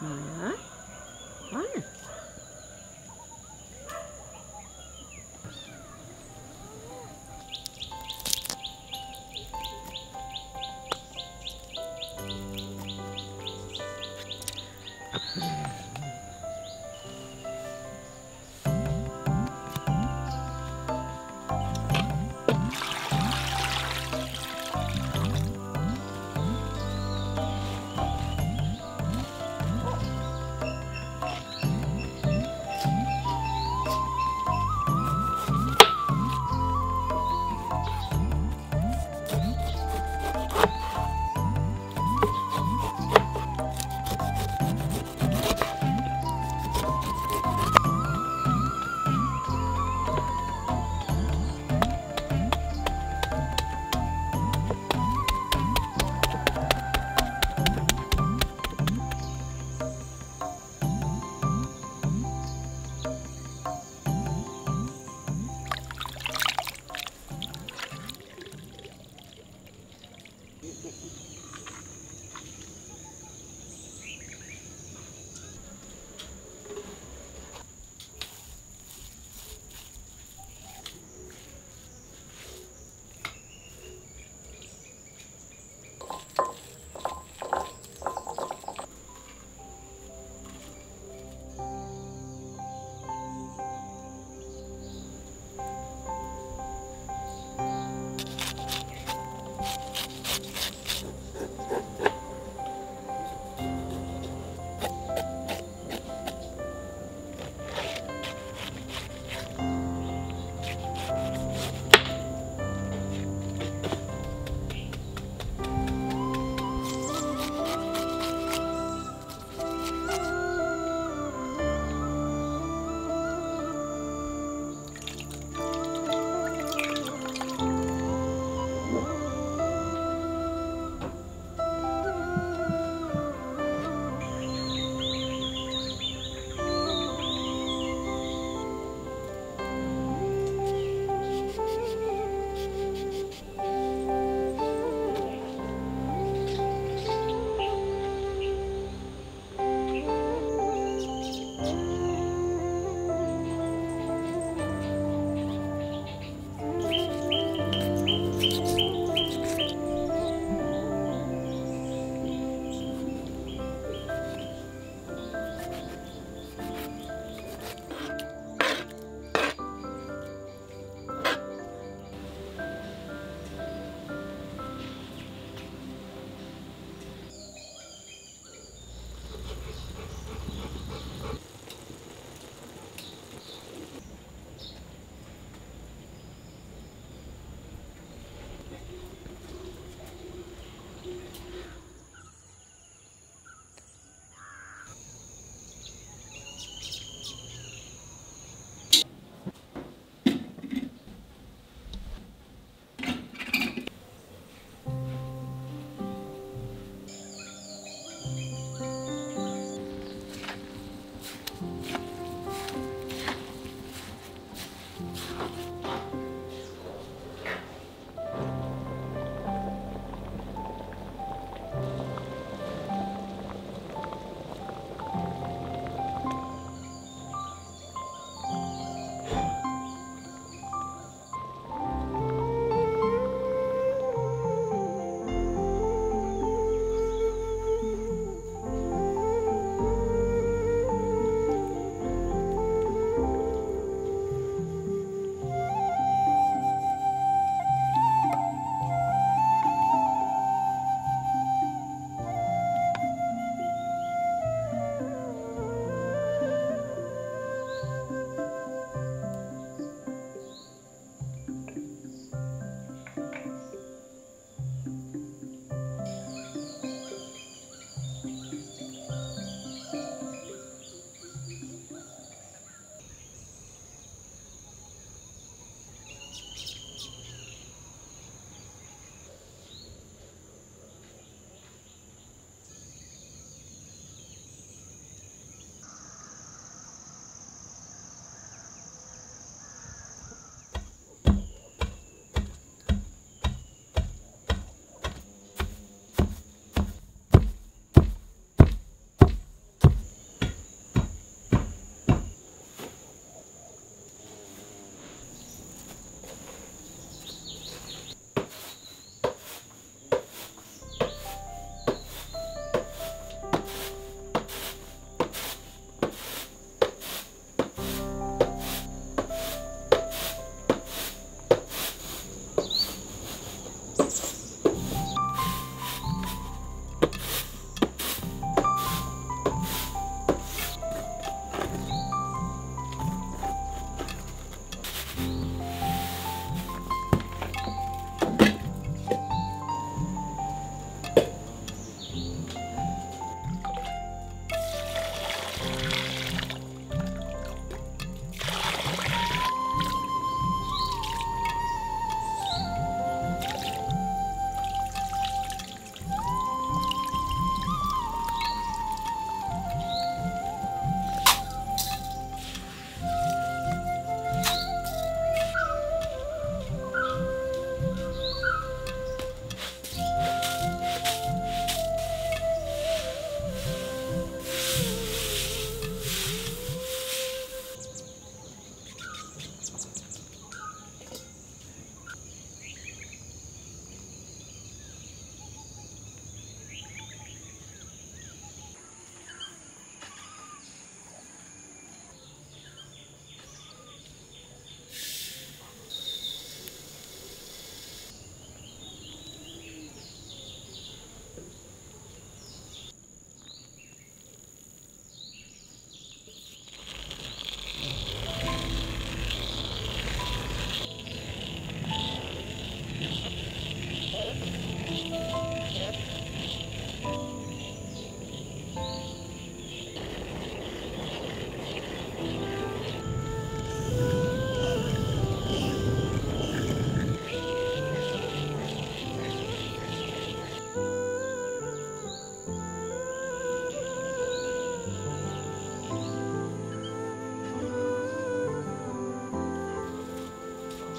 Yeah.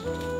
嗯。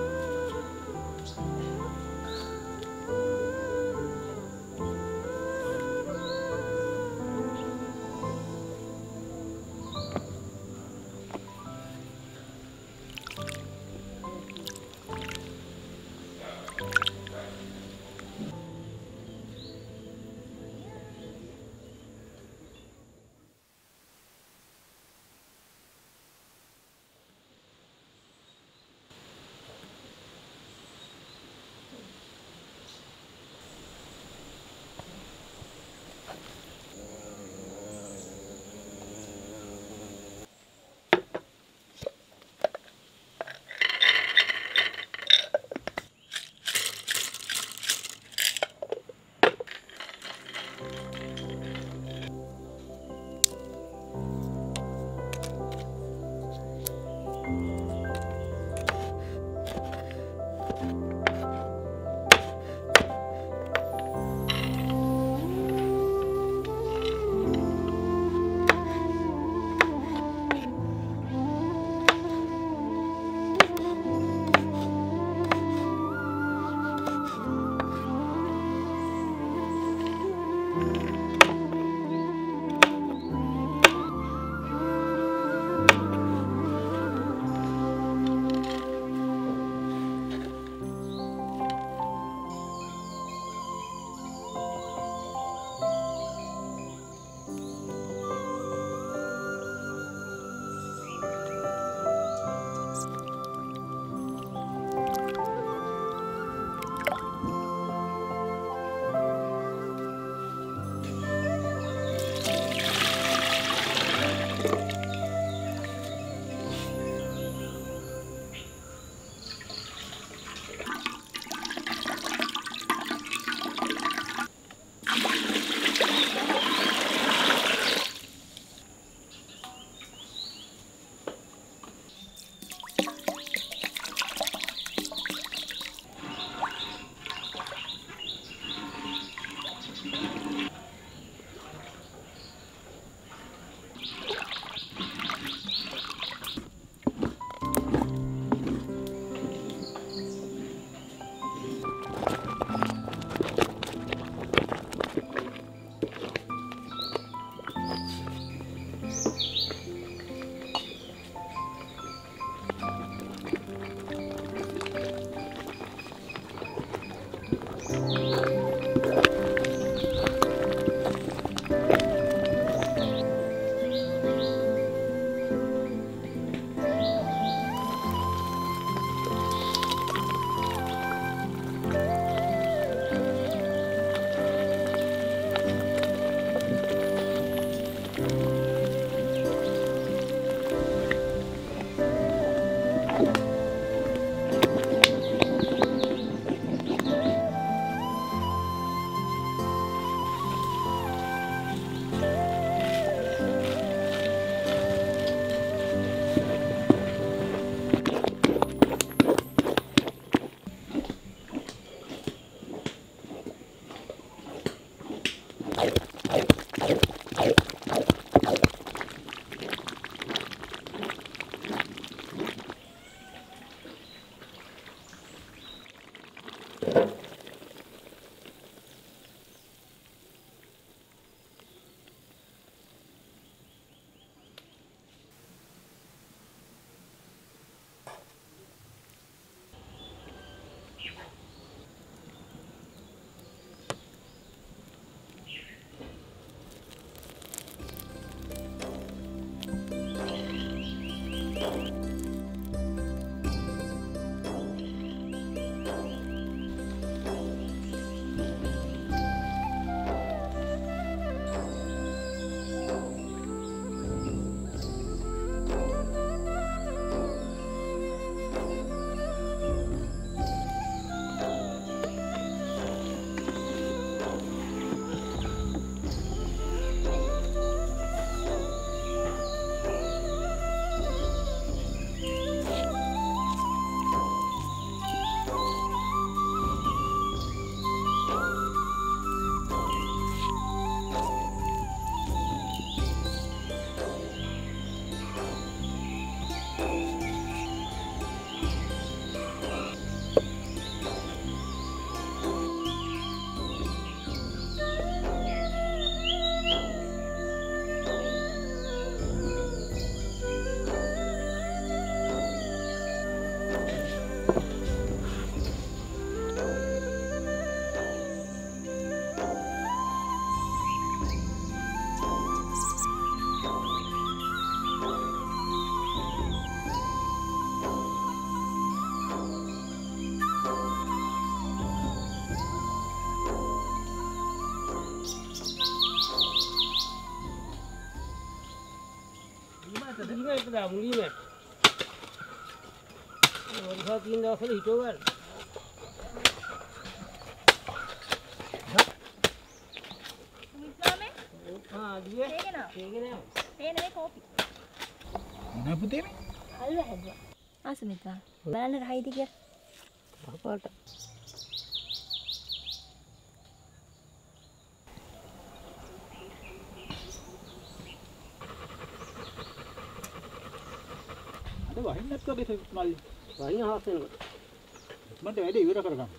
का उंगली में। और तीन दफ़ा हिटोगर हाँ दिए। ना पुते में हलवा हलवा हाँ सुमिता। बनाना रहा ही थी क्या? हाँ, වහින්නත් වගේ මල් වහින්න හස්සනකොට මන්ට වැඩේ ඉවර කරගන්න.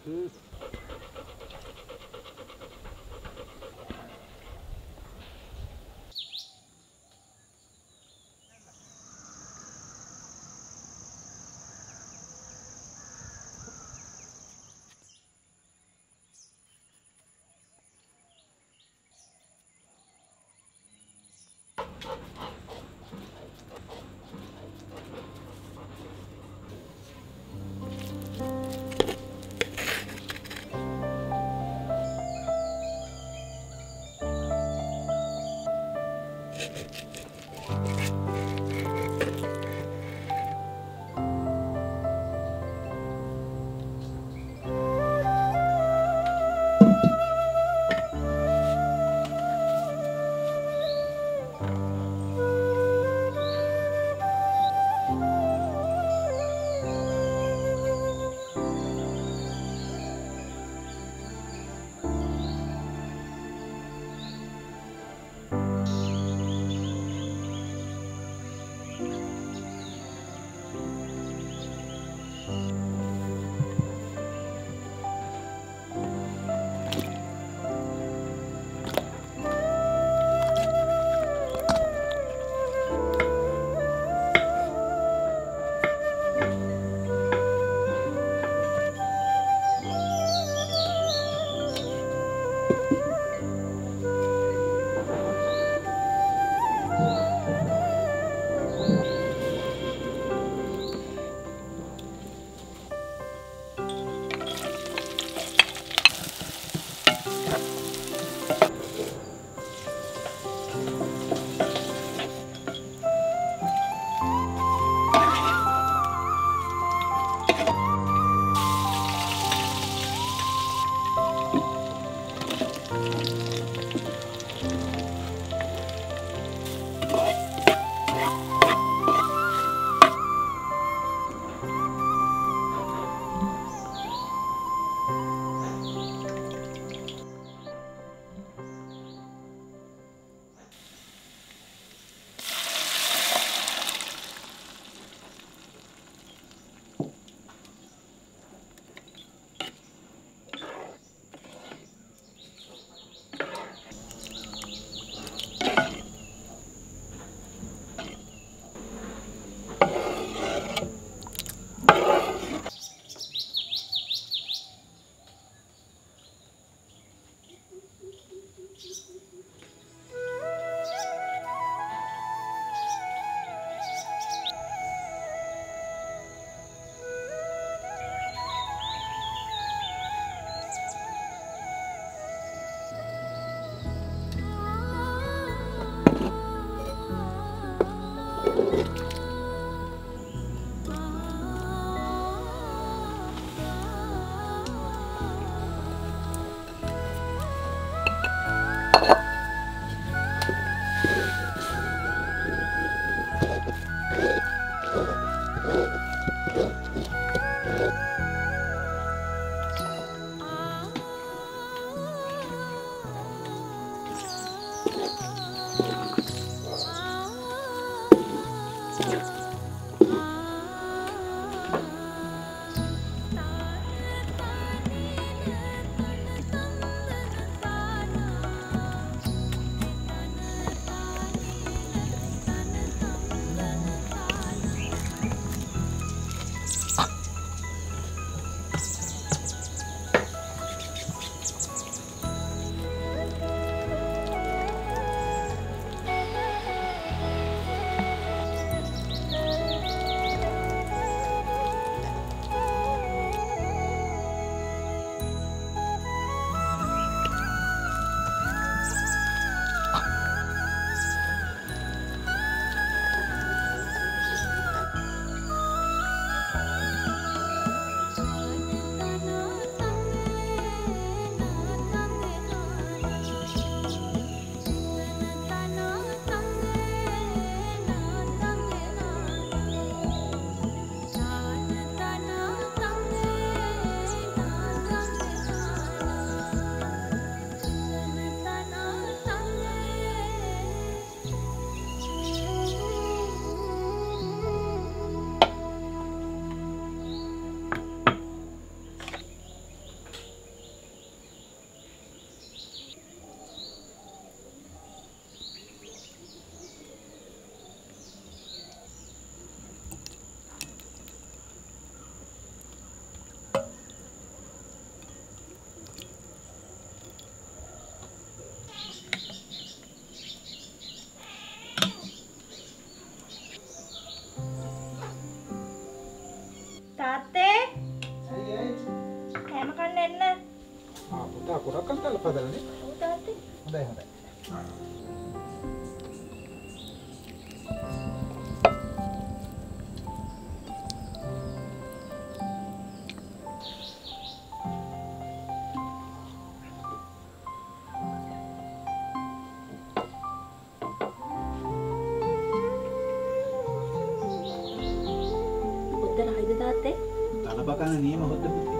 Abakan na niya, mahot na